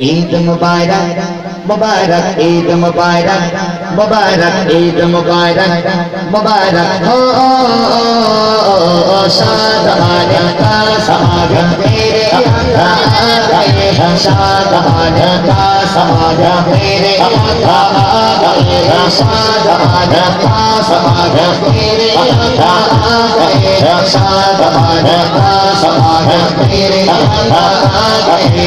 ईद मुबारक मुबारक ईद मुबारक मुबारक ईद मुबारक मुबारक हो शादान का समागम तेरे आ गए हैं शादान का समागम तेरे आ गए हैं शादान का समागम तेरे आ गए हैं शादान का समागम तेरे आ गए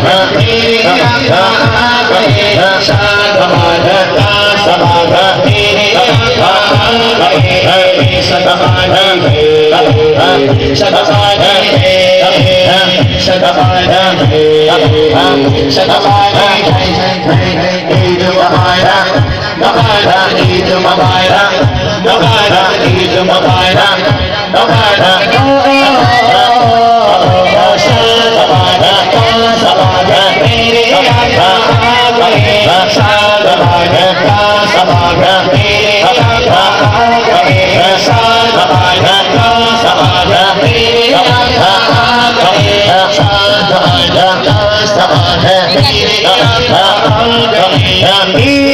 Shut up,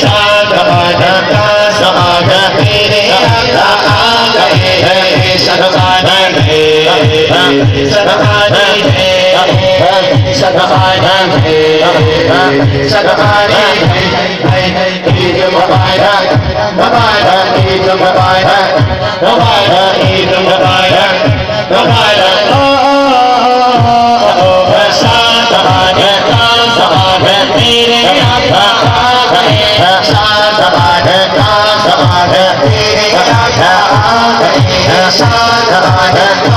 साग भजता साग तेरे आ गए सदभाजन हे सदभाजन हे सदभाजन हे सदभाजन हे ईद मुबारक मुबारक ईद मुबारक मुबारक ईद है